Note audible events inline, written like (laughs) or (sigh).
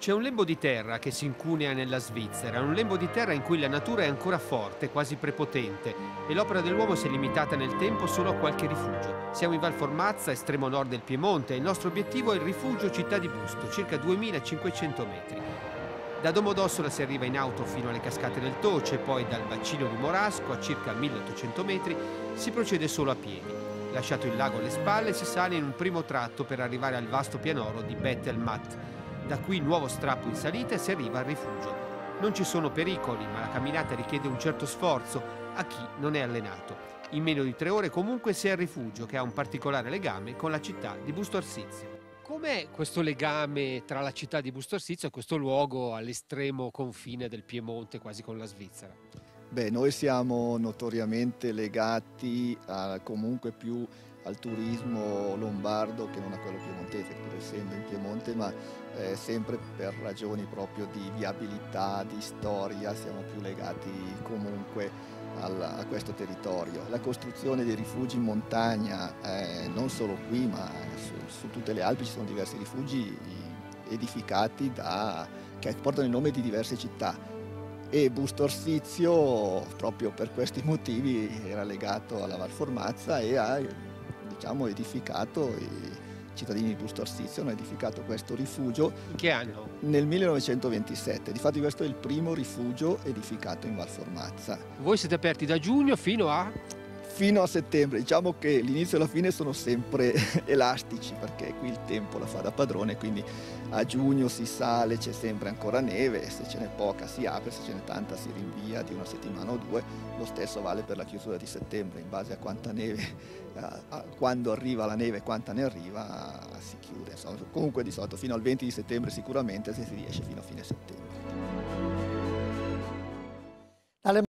C'è un lembo di terra che si incunea nella Svizzera, un lembo di terra in cui la natura è ancora forte, quasi prepotente, e l'opera dell'uomo si è limitata nel tempo solo a qualche rifugio. Siamo in Val Formazza, estremo nord del Piemonte, e il nostro obiettivo è il rifugio Città di Busto, circa 2500 metri. Da Domodossola si arriva in auto fino alle cascate del Toce, poi dal bacino di Morasco, a circa 1800 metri, si procede solo a piedi. Lasciato il lago alle spalle, si sale in un primo tratto per arrivare al vasto pianoro di Bettelmatt, da qui nuovo strappo in salita e si arriva al rifugio. Non ci sono pericoli, ma la camminata richiede un certo sforzo a chi non è allenato. In meno di tre ore comunque si è al rifugio che ha un particolare legame con la città di Busto Arsizio. Com'è questo legame tra la città di Busto Arsizio e questo luogo all'estremo confine del Piemonte, quasi con la Svizzera? Beh, noi siamo notoriamente legati a, comunque più al turismo lombardo che non a quello piemontese, pur essendo in Piemonte, ma eh, sempre per ragioni proprio di viabilità, di storia, siamo più legati comunque al, a questo territorio. La costruzione dei rifugi in montagna, eh, non solo qui, ma su, su, tutte le Alpi ci sono diversi rifugi edificati da, che portano il nome di diverse città e Busto Orsizio proprio per questi motivi era legato alla Valformazza e ha diciamo, edificato, i cittadini di Busto Arsizio hanno edificato questo rifugio. In che anno? Nel 1927, difatti questo è il primo rifugio edificato in Valformazza. Voi siete aperti da giugno fino a? Fino a settembre, diciamo che l'inizio e la fine sono sempre (laughs) elastici perché qui il tempo la fa da padrone, quindi a giugno si sale, c'è sempre ancora neve, se ce n'è poca si apre, se ce n'è tanta si rinvia di una settimana o due, lo stesso vale per la chiusura di settembre, in base a quanta neve, a, quando arriva la neve e quanta ne arriva si chiude, Insomma, comunque di solito fino al 20 di settembre sicuramente se si riesce fino a fine settembre.